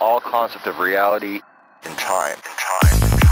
all concept of reality and time. And time. And time.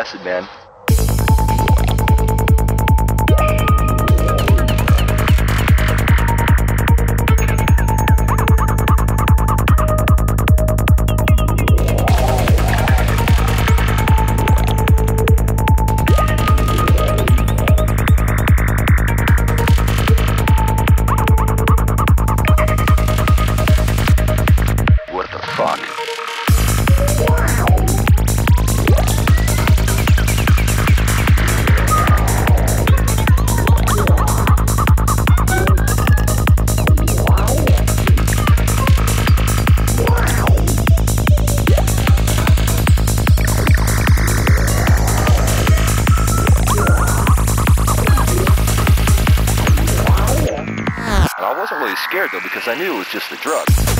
Acid, man. I knew it was just a drug.